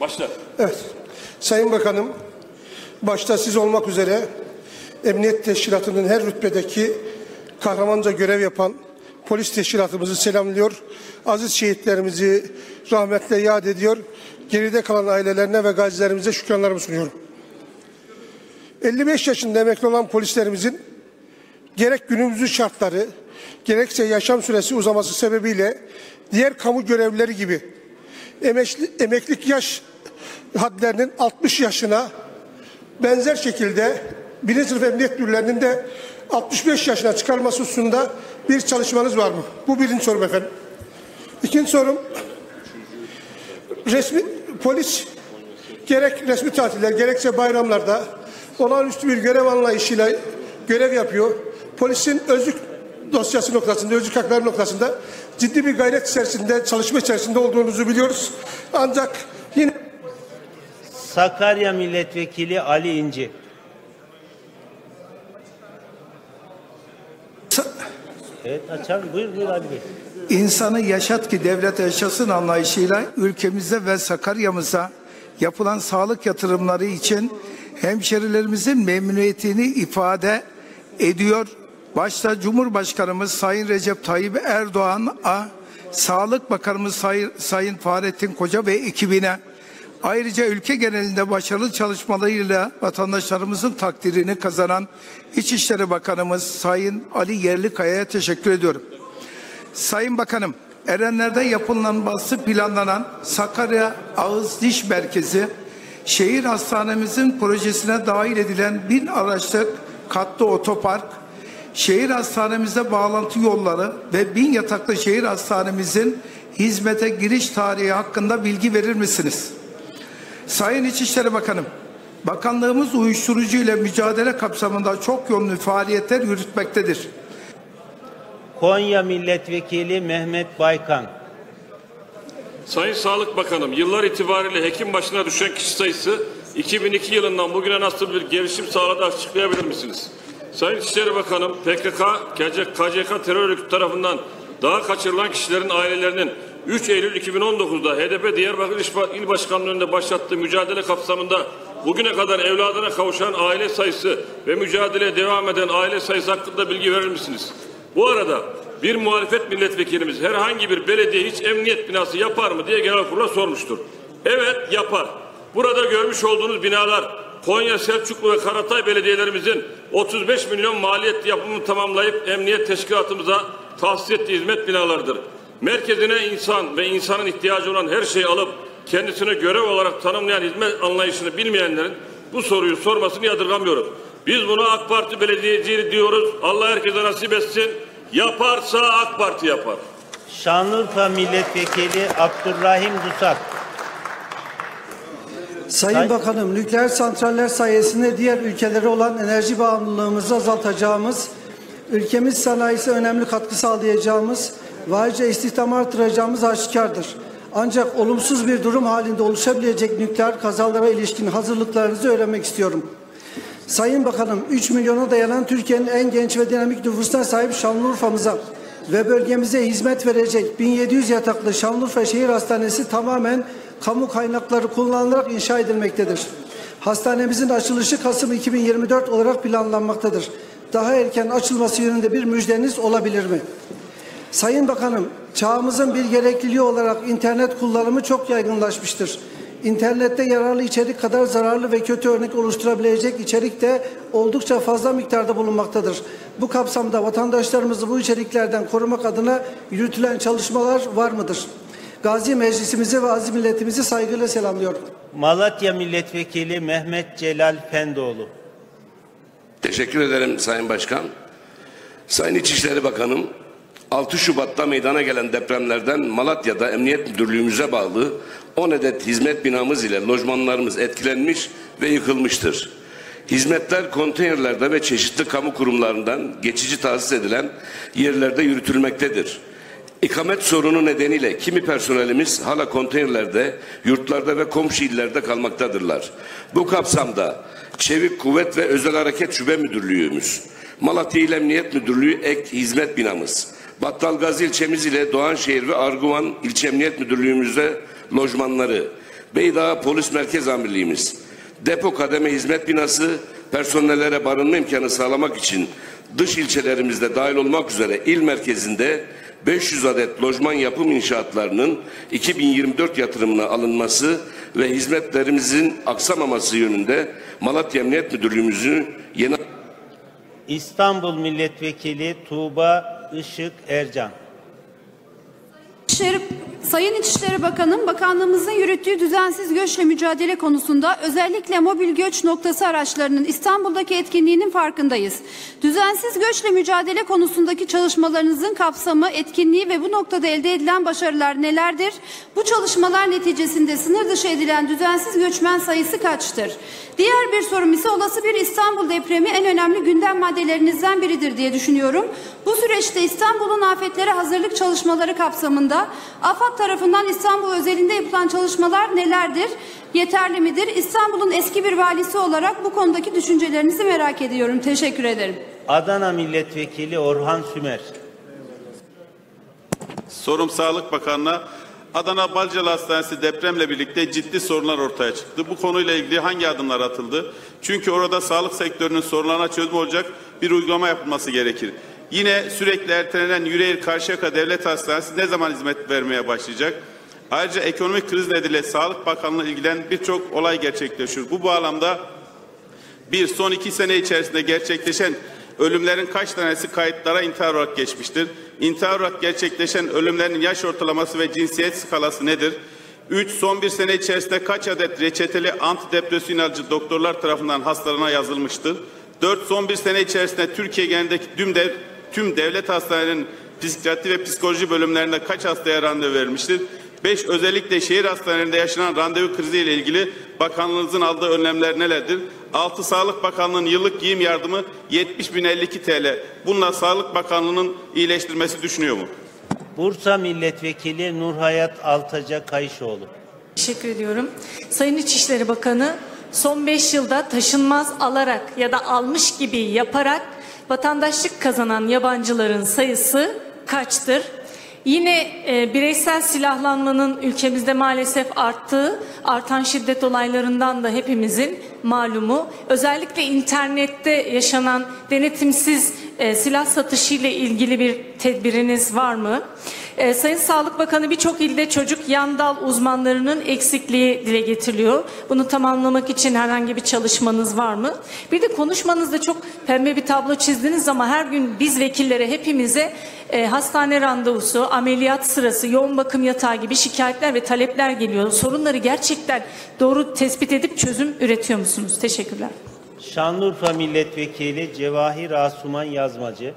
Başla. Evet. Sayın Bakanım, başta siz olmak üzere Emniyet Teşkilatı'nın her rütbedeki kahramanca görev yapan polis teşkilatımızı selamlıyor. Aziz şehitlerimizi rahmetle yad ediyor. Geride kalan ailelerine ve gazilerimize şükranlarımı sunuyorum. 55 yaşında emekli olan polislerimizin gerek günümüzün şartları, gerekse yaşam süresi uzaması sebebiyle diğer kamu görevlileri gibi emekli, emeklilik yaş hadlerinin 60 yaşına benzer şekilde birinci sınıf emniyet müdürlerinin de 65 yaşına çıkarması hususunda bir çalışmanız var mı? Bu birinci sorum efendim. İkinci sorum resmi polis gerek resmi tatiller gerekse bayramlarda olağanüstü bir görev anlayışıyla görev yapıyor. Polisin özlük dosyası noktasında, özlük hakları noktasında ciddi bir gayret içerisinde, çalışma içerisinde olduğunuzu biliyoruz. Ancak yine Sakarya Milletvekili Ali İnci. Evet açar. Buyur buyur Ali Bey. İnsanı yaşat ki devlet yaşasın anlayışıyla ülkemize ve Sakarya'mıza yapılan sağlık yatırımları için hemşerilerimizin memnuniyetini ifade ediyor. Başta Cumhurbaşkanımız Sayın Recep Tayyip Erdoğan'a, Sağlık Bakanımız Sayın, Fahrettin Koca ve ekibine ayrıca ülke genelinde başarılı çalışmalarıyla vatandaşlarımızın takdirini kazanan İçişleri Bakanımız Sayın Ali Yerlikaya'ya teşekkür ediyorum. Sayın Bakanım, Erenler'de yapılması planlanan Sakarya Ağız Diş Merkezi, şehir hastanemizin projesine dahil edilen bin araçlık katlı otopark, şehir hastanemize bağlantı yolları ve bin yataklı şehir hastanemizin hizmete giriş tarihi hakkında bilgi verir misiniz? Sayın İçişleri Bakanım, Bakanlığımız uyuşturucu ile mücadele kapsamında çok yönlü faaliyetler yürütmektedir. Konya Milletvekili Mehmet Baykan. Sayın Sağlık Bakanım, yıllar itibariyle hekim başına düşen kişi sayısı 2002 yılından bugüne nasıl bir gelişim sağladı açıklayabilir misiniz? Sayın İçişleri Bakanım, PKK, KCK terör örgütü tarafından daha kaçırılan kişilerin ailelerinin 3 Eylül 2019'da HDP Diyarbakır İl Başkanlığı önünde başlattığı mücadele kapsamında bugüne kadar evladına kavuşan aile sayısı ve mücadeleye devam eden aile sayısı hakkında bilgi verir misiniz? Bu arada bir muhalefet milletvekilimiz herhangi bir belediye hiç emniyet binası yapar mı diye genel kurula sormuştur. Evet yapar. Burada görmüş olduğunuz binalar Konya, Selçuklu ve Karatay belediyelerimizin 35 milyon maliyet yapımını tamamlayıp emniyet teşkilatımıza tahsis ettiği hizmet binalardır. Merkezine insan ve insanın ihtiyacı olan her şeyi alıp kendisine görev olarak tanımlayan hizmet anlayışını bilmeyenlerin bu soruyu sormasını yadırgamıyoruz. Biz buna AK Parti belediyeciliği diyoruz. Allah herkese nasip etsin. Yaparsa AK Parti yapar. Şanlıurfa Milletvekili Abdurrahim Dusak. Sayın Say- Bakanım, nükleer santraller sayesinde diğer ülkelere olan enerji bağımlılığımızı azaltacağımız, ülkemiz sanayisi önemli katkı sağlayacağımız ve ayrıca istihdamı artıracağımız aşikardır. Ancak olumsuz bir durum halinde oluşabilecek nükleer kazalara ilişkin hazırlıklarınızı öğrenmek istiyorum. Sayın Bakanım, 3 milyona dayanan Türkiye'nin en genç ve dinamik nüfusuna sahip Şanlıurfa'mıza ve bölgemize hizmet verecek 1700 yataklı Şanlıurfa Şehir Hastanesi tamamen kamu kaynakları kullanılarak inşa edilmektedir. Hastanemizin açılışı Kasım 2024 olarak planlanmaktadır. Daha erken açılması yönünde bir müjdeniz olabilir mi? Sayın Bakanım, çağımızın bir gerekliliği olarak internet kullanımı çok yaygınlaşmıştır. İnternette yararlı içerik kadar zararlı ve kötü örnek oluşturabilecek içerik de oldukça fazla miktarda bulunmaktadır. Bu kapsamda vatandaşlarımızı bu içeriklerden korumak adına yürütülen çalışmalar var mıdır? Gazi Meclisimizi ve aziz milletimizi saygıyla selamlıyorum. Malatya Milletvekili Mehmet Celal Fendoğlu. Teşekkür ederim Sayın Başkan. Sayın İçişleri Bakanım, 6 Şubat'ta meydana gelen depremlerden Malatya'da Emniyet Müdürlüğümüze bağlı 10 adet hizmet binamız ile lojmanlarımız etkilenmiş ve yıkılmıştır. Hizmetler konteynerlerde ve çeşitli kamu kurumlarından geçici tahsis edilen yerlerde yürütülmektedir. İkamet sorunu nedeniyle kimi personelimiz hala konteynerlerde, yurtlarda ve komşu illerde kalmaktadırlar. Bu kapsamda Çevik Kuvvet ve Özel Hareket Şube Müdürlüğümüz, Malatya İl Emniyet Müdürlüğü ek hizmet binamız, Battalgazi ilçemiz ile Doğanşehir ve Arguvan İlçe Emniyet Müdürlüğümüzde lojmanları, Beydağ Polis Merkez Amirliğimiz, depo kademe hizmet binası, personellere barınma imkanı sağlamak için dış ilçelerimizde dahil olmak üzere il merkezinde 500 adet lojman yapım inşaatlarının 2024 yatırımına alınması ve hizmetlerimizin aksamaması yönünde Malatya Emniyet Müdürlüğümüzün yeni İstanbul Milletvekili Tuğba Işık Ercan. İçişleri, Sayın İçişleri Bakanım, bakanlığımızın yürüttüğü düzensiz göçle mücadele konusunda özellikle mobil göç noktası araçlarının İstanbul'daki etkinliğinin farkındayız. Düzensiz göçle mücadele konusundaki çalışmalarınızın kapsamı, etkinliği ve bu noktada elde edilen başarılar nelerdir? Bu çalışmalar neticesinde sınır dışı edilen düzensiz göçmen sayısı kaçtır? Diğer bir sorum ise olası bir İstanbul depremi en önemli gündem maddelerinizden biridir diye düşünüyorum. Bu süreçte İstanbul'un afetlere hazırlık çalışmaları kapsamında AFAD tarafından İstanbul özelinde yapılan çalışmalar nelerdir? Yeterli midir? İstanbul'un eski bir valisi olarak bu konudaki düşüncelerinizi merak ediyorum. Teşekkür ederim. Adana Milletvekili Orhan Sümer. Sorum Sağlık Bakanı'na Adana Balcalı Hastanesi depremle birlikte ciddi sorunlar ortaya çıktı. Bu konuyla ilgili hangi adımlar atıldı? Çünkü orada sağlık sektörünün sorunlarına çözüm olacak bir uygulama yapılması gerekir. Yine sürekli ertelenen Yüreğir Karşıyaka Devlet Hastanesi ne zaman hizmet vermeye başlayacak? Ayrıca ekonomik kriz nedeniyle Sağlık Bakanlığı ilgilen birçok olay gerçekleşiyor. Bu bağlamda bir son iki sene içerisinde gerçekleşen ölümlerin kaç tanesi kayıtlara intihar olarak geçmiştir? İntihar olarak gerçekleşen ölümlerin yaş ortalaması ve cinsiyet skalası nedir? 3. Son bir sene içerisinde kaç adet reçeteli antidepresan ilacı doktorlar tarafından hastalarına yazılmıştır? 4. Son bir sene içerisinde Türkiye genelindeki tüm, tüm devlet hastanelerinin psikiyatri ve psikoloji bölümlerinde kaç hastaya randevu verilmiştir? 5. Özellikle şehir hastanelerinde yaşanan randevu krizi ile ilgili bakanlığınızın aldığı önlemler nelerdir? 6. Sağlık Bakanlığı'nın yıllık giyim yardımı 70.052 TL. Bununla Sağlık Bakanlığı'nın iyileştirmesi düşünüyor mu? Bursa Milletvekili Nurhayat Altaca Kayışoğlu. Teşekkür ediyorum. Sayın İçişleri Bakanı son 5 yılda taşınmaz alarak ya da almış gibi yaparak vatandaşlık kazanan yabancıların sayısı kaçtır? Yine e, bireysel silahlanmanın ülkemizde maalesef arttığı, artan şiddet olaylarından da hepimizin malumu. Özellikle internette yaşanan denetimsiz e, silah satışı ile ilgili bir tedbiriniz var mı? E, Sayın Sağlık Bakanı birçok ilde çocuk yan dal uzmanlarının eksikliği dile getiriliyor. Bunu tamamlamak için herhangi bir çalışmanız var mı? Bir de konuşmanızda çok pembe bir tablo çizdiniz ama her gün biz vekillere hepimize e, hastane randevusu, ameliyat sırası, yoğun bakım yatağı gibi şikayetler ve talepler geliyor. Sorunları gerçekten doğru tespit edip çözüm üretiyor musunuz? Teşekkürler. Şanlıurfa Milletvekili Cevahir Asuman Yazmacı.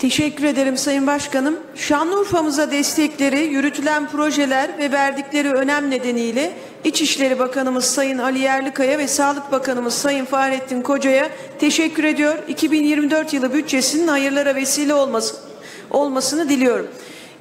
Teşekkür ederim Sayın Başkanım. Şanlıurfa'mıza destekleri, yürütülen projeler ve verdikleri önem nedeniyle İçişleri Bakanımız Sayın Ali Yerlikaya ve Sağlık Bakanımız Sayın Fahrettin Koca'ya teşekkür ediyor. 2024 yılı bütçesinin hayırlara vesile olması, olmasını diliyorum.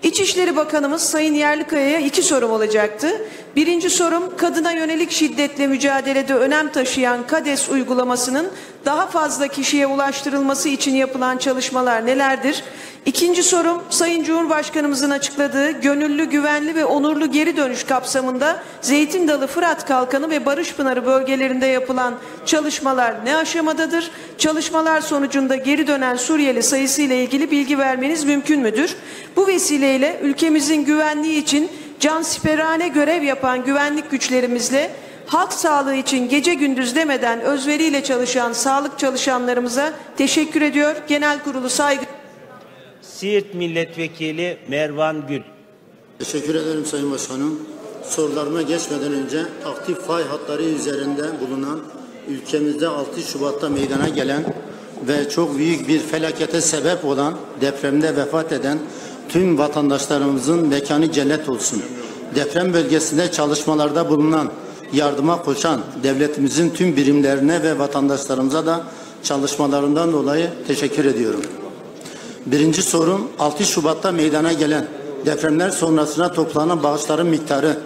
İçişleri Bakanımız Sayın Yerlikaya'ya iki sorum olacaktı. Birinci sorum kadına yönelik şiddetle mücadelede önem taşıyan KADES uygulamasının daha fazla kişiye ulaştırılması için yapılan çalışmalar nelerdir? İkinci sorum Sayın Cumhurbaşkanımızın açıkladığı gönüllü, güvenli ve onurlu geri dönüş kapsamında Zeytin Dalı, Fırat Kalkanı ve Barış Pınarı bölgelerinde yapılan çalışmalar ne aşamadadır? Çalışmalar sonucunda geri dönen Suriyeli sayısı ile ilgili bilgi vermeniz mümkün müdür? Bu vesileyle ülkemizin güvenliği için can siperhane görev yapan güvenlik güçlerimizle halk sağlığı için gece gündüz demeden özveriyle çalışan sağlık çalışanlarımıza teşekkür ediyor. Genel kurulu saygı Siirt Milletvekili Mervan Gül. Teşekkür ederim Sayın Başkanım. Sorularıma geçmeden önce aktif fay hatları üzerinde bulunan ülkemizde 6 Şubat'ta meydana gelen ve çok büyük bir felakete sebep olan depremde vefat eden tüm vatandaşlarımızın mekanı cennet olsun. Deprem bölgesinde çalışmalarda bulunan, yardıma koşan devletimizin tüm birimlerine ve vatandaşlarımıza da çalışmalarından dolayı teşekkür ediyorum. Birinci sorum 6 Şubat'ta meydana gelen depremler sonrasına toplanan bağışların miktarı,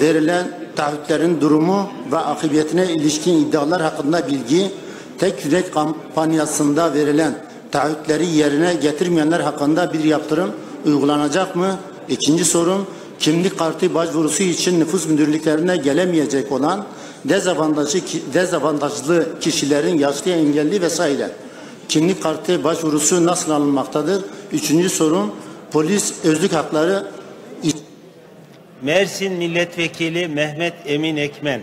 verilen taahhütlerin durumu ve akıbetine ilişkin iddialar hakkında bilgi, tek yürek kampanyasında verilen taahhütleri yerine getirmeyenler hakkında bir yaptırım uygulanacak mı? İkinci sorum kimlik kartı başvurusu için nüfus müdürlüklerine gelemeyecek olan dezavantajlı, dezavantajlı kişilerin yaşlı engelli vesaire kimlik kartı başvurusu nasıl alınmaktadır? Üçüncü sorum polis özlük hakları Mersin Milletvekili Mehmet Emin Ekmen.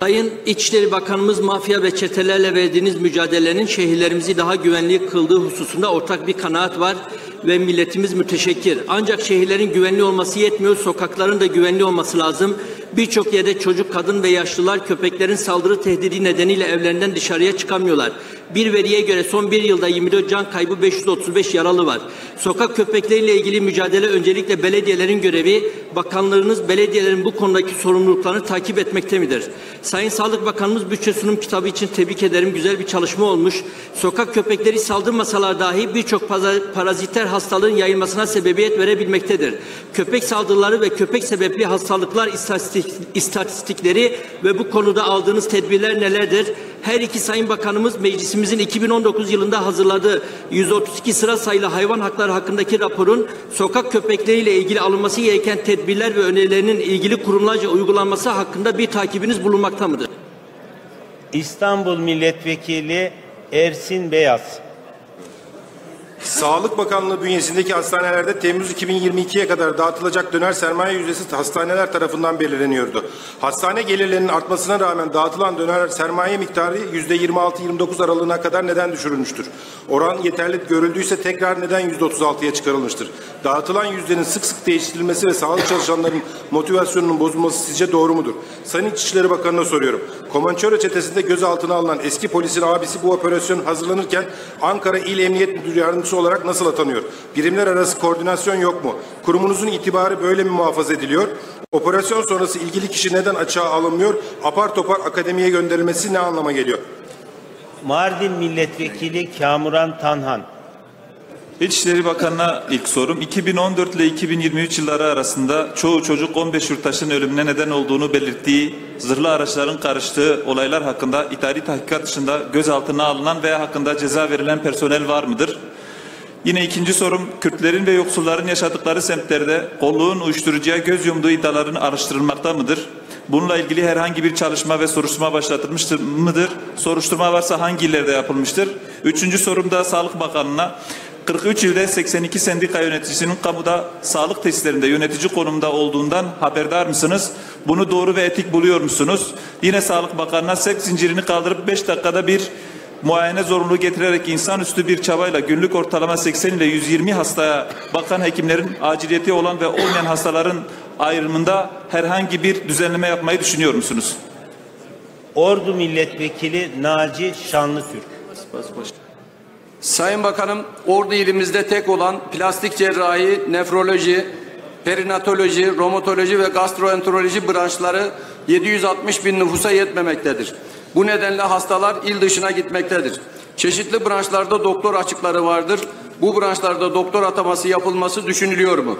Sayın İçişleri Bakanımız mafya ve çetelerle verdiğiniz mücadelenin şehirlerimizi daha güvenli kıldığı hususunda ortak bir kanaat var ve milletimiz müteşekkir. Ancak şehirlerin güvenli olması yetmiyor, sokakların da güvenli olması lazım. Birçok yerde çocuk, kadın ve yaşlılar köpeklerin saldırı tehdidi nedeniyle evlerinden dışarıya çıkamıyorlar. Bir veriye göre son bir yılda 24 can kaybı 535 yaralı var. Sokak köpekleriyle ilgili mücadele öncelikle belediyelerin görevi. Bakanlarınız belediyelerin bu konudaki sorumluluklarını takip etmekte midir? Sayın Sağlık Bakanımız bütçe sunum kitabı için tebrik ederim. Güzel bir çalışma olmuş. Sokak köpekleri saldırmasalar dahi birçok paraziter hastalığın yayılmasına sebebiyet verebilmektedir. Köpek saldırıları ve köpek sebepli hastalıklar istatistik, istatistikleri ve bu konuda aldığınız tedbirler nelerdir? Her iki Sayın Bakanımız meclisimizin 2019 yılında hazırladığı 132 sıra sayılı hayvan hakları hakkındaki raporun sokak köpekleriyle ilgili alınması gereken tedbirler ve önerilerinin ilgili kurumlarca uygulanması hakkında bir takibiniz bulunmakta mıdır? İstanbul Milletvekili Ersin Beyaz. Sağlık Bakanlığı bünyesindeki hastanelerde Temmuz 2022'ye kadar dağıtılacak döner sermaye yüzdesi hastaneler tarafından belirleniyordu. Hastane gelirlerinin artmasına rağmen dağıtılan döner sermaye miktarı %26-29 aralığına kadar neden düşürülmüştür? Oran yeterli görüldüyse tekrar neden %36'ya çıkarılmıştır? Dağıtılan yüzdenin sık sık değiştirilmesi ve sağlık çalışanlarının motivasyonunun bozulması sizce doğru mudur? Sayın İçişleri Bakanı'na soruyorum. Comanchero çetesinde gözaltına alınan eski polisin abisi bu operasyon hazırlanırken Ankara İl Emniyet Müdürü Yardımcısı olarak nasıl atanıyor? Birimler arası koordinasyon yok mu? Kurumunuzun itibarı böyle mi muhafaza ediliyor? Operasyon sonrası ilgili kişi neden açığa alınmıyor? Apar topar akademiye gönderilmesi ne anlama geliyor? Mardin Milletvekili Kamuran Tanhan. İçişleri Bakanı'na ilk sorum. 2014 ile 2023 yılları arasında çoğu çocuk 15 yurttaşın ölümüne neden olduğunu belirttiği zırhlı araçların karıştığı olaylar hakkında idari tahkikat dışında gözaltına alınan veya hakkında ceza verilen personel var mıdır? Yine ikinci sorum, Kürtlerin ve yoksulların yaşadıkları semtlerde kolluğun uyuşturucuya göz yumduğu iddiaların araştırılmakta mıdır? Bununla ilgili herhangi bir çalışma ve soruşturma başlatılmış mıdır? Soruşturma varsa hangi illerde yapılmıştır? Üçüncü sorum da Sağlık Bakanı'na. 43 ilde 82 sendika yöneticisinin kamuda sağlık testlerinde yönetici konumda olduğundan haberdar mısınız? Bunu doğru ve etik buluyor musunuz? Yine Sağlık Bakanı'na seks zincirini kaldırıp 5 dakikada bir muayene zorunluluğu getirerek insanüstü bir çabayla günlük ortalama 80 ile 120 hastaya bakan hekimlerin aciliyeti olan ve olmayan hastaların ayrımında herhangi bir düzenleme yapmayı düşünüyor musunuz? Ordu Milletvekili Naci Şanlıtürk. Sayın Bakanım, Ordu ilimizde tek olan plastik cerrahi, nefroloji, perinatoloji, romatoloji ve gastroenteroloji branşları 760 bin nüfusa yetmemektedir. Bu nedenle hastalar il dışına gitmektedir. Çeşitli branşlarda doktor açıkları vardır. Bu branşlarda doktor ataması yapılması düşünülüyor mu?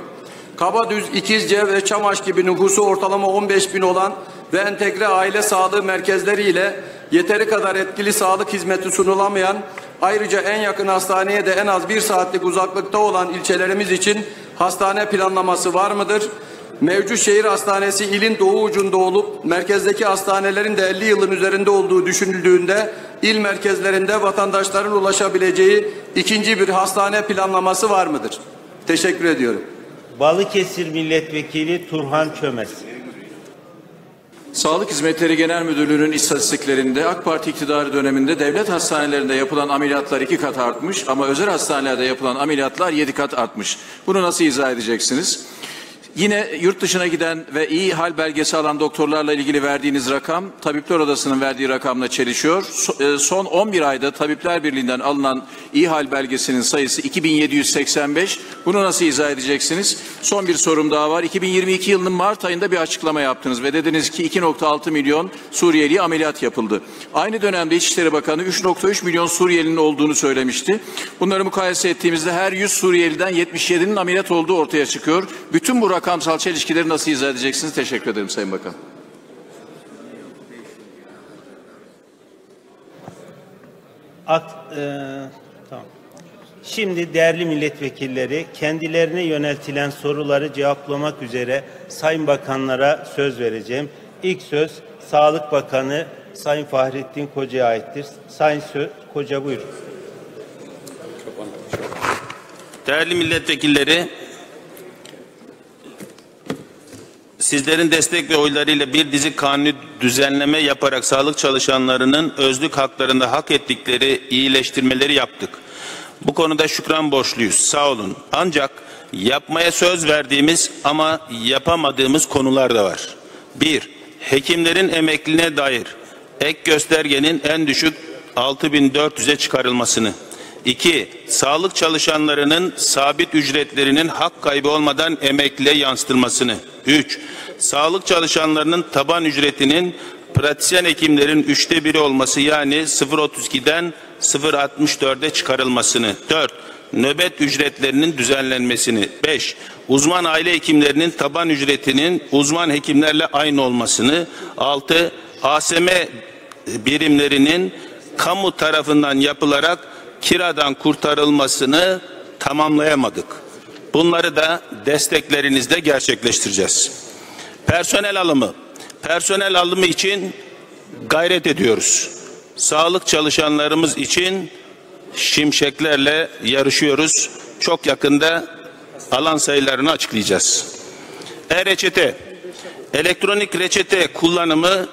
Kabadüz, İkizce ve Çamaş gibi nüfusu ortalama 15 bin olan ve entegre aile sağlığı merkezleri ile yeteri kadar etkili sağlık hizmeti sunulamayan, ayrıca en yakın hastaneye de en az bir saatlik uzaklıkta olan ilçelerimiz için hastane planlaması var mıdır? Mevcut şehir hastanesi ilin doğu ucunda olup merkezdeki hastanelerin de 50 yılın üzerinde olduğu düşünüldüğünde il merkezlerinde vatandaşların ulaşabileceği ikinci bir hastane planlaması var mıdır? Teşekkür ediyorum. Balıkesir Milletvekili Turhan Çömez. Sağlık Hizmetleri Genel Müdürlüğü'nün istatistiklerinde AK Parti iktidarı döneminde devlet hastanelerinde yapılan ameliyatlar iki kat artmış ama özel hastanelerde yapılan ameliyatlar yedi kat artmış. Bunu nasıl izah edeceksiniz? Yine yurt dışına giden ve iyi hal belgesi alan doktorlarla ilgili verdiğiniz rakam Tabipler Odası'nın verdiği rakamla çelişiyor. e, son 11 ayda Tabipler Birliği'nden alınan iyi hal belgesinin sayısı 2785. Bunu nasıl izah edeceksiniz? Son bir sorum daha var. 2022 yılının Mart ayında bir açıklama yaptınız ve dediniz ki 2.6 milyon Suriyeli ameliyat yapıldı. Aynı dönemde İçişleri Bakanı 3.3 milyon Suriyelinin olduğunu söylemişti. Bunları mukayese ettiğimizde her 100 Suriyeliden 77'nin ameliyat olduğu ortaya çıkıyor. Bütün bu rakamsal çelişkileri nasıl izah edeceksiniz? Teşekkür ederim Sayın Bakan. At, e, tamam. Şimdi değerli milletvekilleri kendilerine yöneltilen soruları cevaplamak üzere Sayın Bakanlara söz vereceğim. İlk söz Sağlık Bakanı Sayın Fahrettin Koca'ya aittir. Sayın Sö- Koca buyurun. Değerli milletvekilleri, sizlerin destek ve oylarıyla bir dizi kanuni düzenleme yaparak sağlık çalışanlarının özlük haklarında hak ettikleri iyileştirmeleri yaptık. Bu konuda şükran borçluyuz. Sağ olun. Ancak yapmaya söz verdiğimiz ama yapamadığımız konular da var. Bir, hekimlerin emekliliğine dair ek göstergenin en düşük 6400'e çıkarılmasını. 2. Sağlık çalışanlarının sabit ücretlerinin hak kaybı olmadan emekliye yansıtılmasını. 3. Sağlık çalışanlarının taban ücretinin pratisyen hekimlerin üçte biri olması yani 0.32'den 0.64'e çıkarılmasını. 4. Nöbet ücretlerinin düzenlenmesini. 5. Uzman aile hekimlerinin taban ücretinin uzman hekimlerle aynı olmasını. 6. ASM birimlerinin kamu tarafından yapılarak kiradan kurtarılmasını tamamlayamadık. Bunları da desteklerinizle gerçekleştireceğiz. Personel alımı. Personel alımı için gayret ediyoruz. Sağlık çalışanlarımız için şimşeklerle yarışıyoruz. Çok yakında alan sayılarını açıklayacağız. E-reçete. Elektronik reçete kullanımı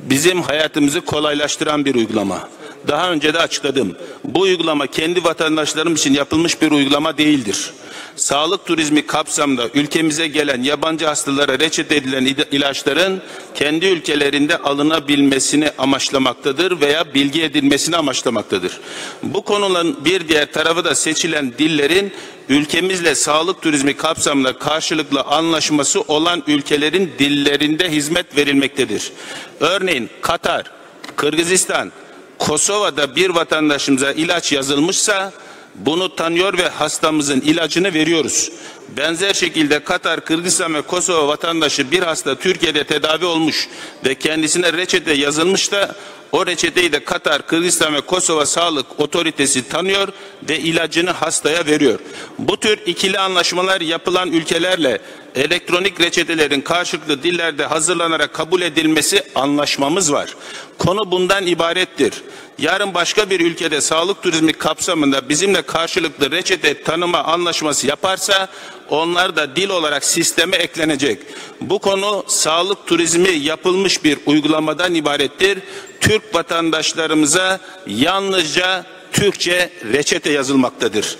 bizim hayatımızı kolaylaştıran bir uygulama. Daha önce de açıkladım. Bu uygulama kendi vatandaşlarım için yapılmış bir uygulama değildir. Sağlık turizmi kapsamında ülkemize gelen yabancı hastalara reçete edilen ila- ilaçların kendi ülkelerinde alınabilmesini amaçlamaktadır veya bilgi edilmesini amaçlamaktadır. Bu konuların bir diğer tarafı da seçilen dillerin ülkemizle sağlık turizmi kapsamında karşılıklı anlaşması olan ülkelerin dillerinde hizmet verilmektedir. Örneğin Katar, Kırgızistan, Kosova'da bir vatandaşımıza ilaç yazılmışsa bunu tanıyor ve hastamızın ilacını veriyoruz. Benzer şekilde Katar, Kırgızistan ve Kosova vatandaşı bir hasta Türkiye'de tedavi olmuş ve kendisine reçete yazılmış da o reçeteyi de Katar, Kırgızistan ve Kosova Sağlık Otoritesi tanıyor ve ilacını hastaya veriyor. Bu tür ikili anlaşmalar yapılan ülkelerle elektronik reçetelerin karşılıklı dillerde hazırlanarak kabul edilmesi anlaşmamız var. Konu bundan ibarettir. Yarın başka bir ülkede sağlık turizmi kapsamında bizimle karşılıklı reçete tanıma anlaşması yaparsa onlar da dil olarak sisteme eklenecek. Bu konu sağlık turizmi yapılmış bir uygulamadan ibarettir. Türk vatandaşlarımıza yalnızca Türkçe reçete yazılmaktadır.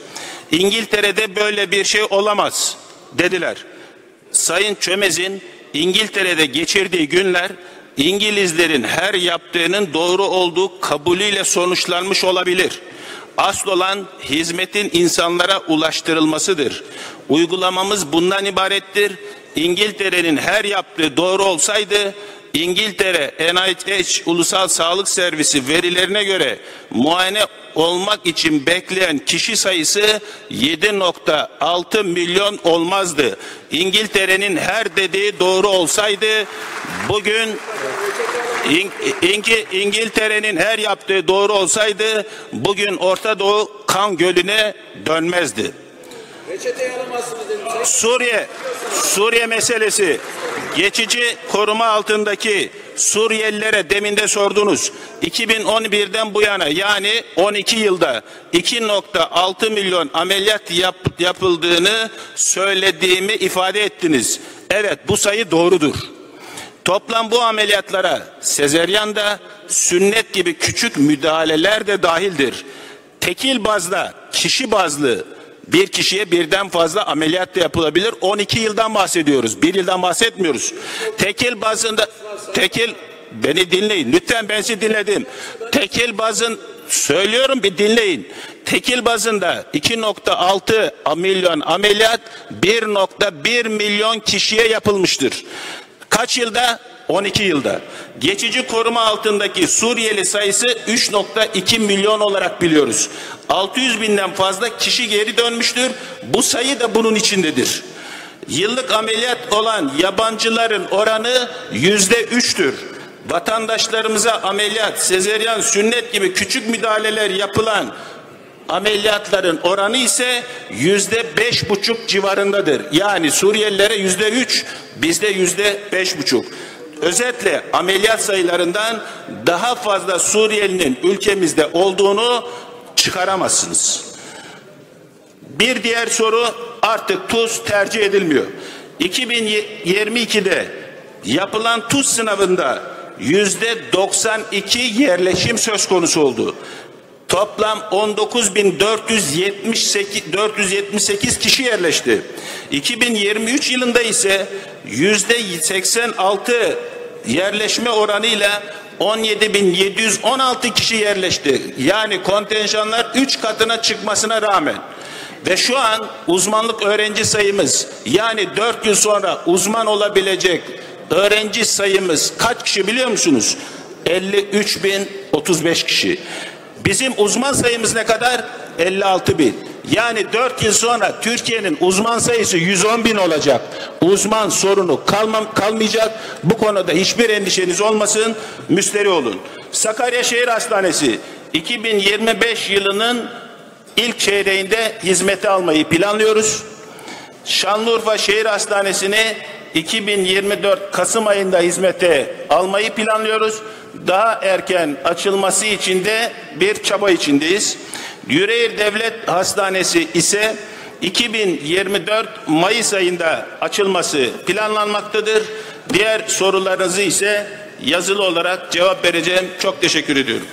İngiltere'de böyle bir şey olamaz dediler. Sayın Çömez'in İngiltere'de geçirdiği günler İngilizlerin her yaptığının doğru olduğu kabulüyle sonuçlanmış olabilir. Asıl olan hizmetin insanlara ulaştırılmasıdır. Uygulamamız bundan ibarettir. İngiltere'nin her yaptığı doğru olsaydı İngiltere NIH Ulusal Sağlık Servisi verilerine göre muayene olmak için bekleyen kişi sayısı 7.6 milyon olmazdı. İngiltere'nin her dediği doğru olsaydı bugün İng İngi- İngiltere'nin her yaptığı doğru olsaydı bugün Orta Doğu kan gölüne dönmezdi. Suriye, Suriye meselesi. Geçici koruma altındaki Suriyelilere demin de sordunuz. 2011'den bu yana yani 12 yılda 2.6 milyon ameliyat yap- yapıldığını söylediğimi ifade ettiniz. Evet bu sayı doğrudur. Toplam bu ameliyatlara sezeryan da sünnet gibi küçük müdahaleler de dahildir. Tekil bazda, kişi bazlı bir kişiye birden fazla ameliyat da yapılabilir. 12 yıldan bahsediyoruz. Bir yıldan bahsetmiyoruz. Tekil bazında, tekil, beni dinleyin. Lütfen ben sizi dinledim. Tekil bazın, söylüyorum bir dinleyin. Tekil bazında 2.6 milyon ameliyat 1.1 milyon kişiye yapılmıştır. Kaç yılda? 12 yılda. Geçici koruma altındaki Suriyeli sayısı 3.2 milyon olarak biliyoruz. 600 binden fazla kişi geri dönmüştür. Bu sayı da bunun içindedir. Yıllık ameliyat olan yabancıların oranı yüzde üçtür. Vatandaşlarımıza ameliyat, sezeryan, sünnet gibi küçük müdahaleler yapılan ameliyatların oranı ise yüzde beş buçuk civarındadır. Yani Suriyelilere yüzde üç, bizde yüzde beş buçuk. Özetle ameliyat sayılarından daha fazla Suriyelinin ülkemizde olduğunu çıkaramazsınız. Bir diğer soru artık tuz tercih edilmiyor. 2022'de yapılan tuz sınavında yüzde 92 yerleşim söz konusu oldu. Toplam 19.478 478 kişi yerleşti. 2023 yılında ise yüzde 86 yerleşme oranıyla 17.716 kişi yerleşti. Yani kontenjanlar 3 katına çıkmasına rağmen ve şu an uzmanlık öğrenci sayımız yani 4 yıl sonra uzman olabilecek öğrenci sayımız kaç kişi biliyor musunuz? 53.035 kişi. Bizim uzman sayımız ne kadar? 56 bin. Yani 4 yıl sonra Türkiye'nin uzman sayısı 110 bin olacak. Uzman sorunu kalmam, kalmayacak. Bu konuda hiçbir endişeniz olmasın. Müsteri olun. Sakarya Şehir Hastanesi 2025 yılının ilk çeyreğinde hizmete almayı planlıyoruz. Şanlıurfa Şehir Hastanesi'ni 2024 Kasım ayında hizmete almayı planlıyoruz. Daha erken açılması için de bir çaba içindeyiz. Yüreğir Devlet Hastanesi ise 2024 Mayıs ayında açılması planlanmaktadır. Diğer sorularınızı ise yazılı olarak cevap vereceğim. Çok teşekkür ediyorum.